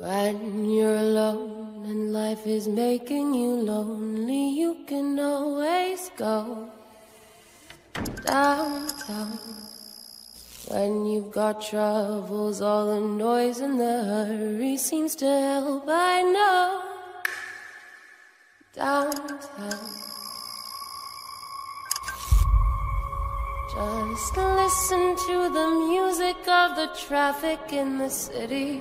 When you're alone and life is making you lonely, you can always go downtown. When you've got troubles, all the noise and the hurry seems to help. I know downtown. Just listen to the music of the traffic in the city.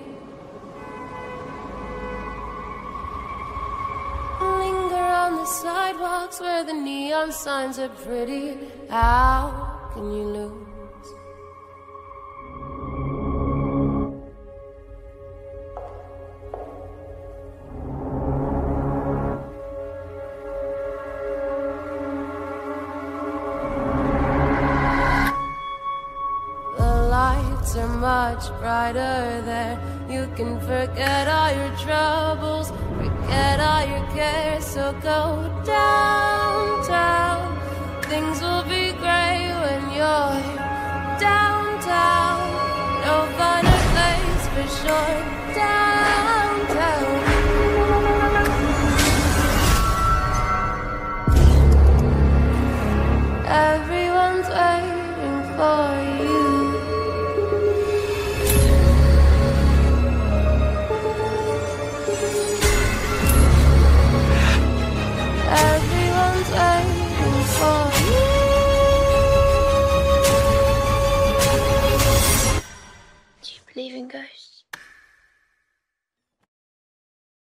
Where the neon signs are pretty. How can you lose? The lights are much brighter there. You can forget all your troubles, Get all your cares, so go downtown. Things will be great when you're downtown. No finer place for sure. Downtown. Everyone's waiting for.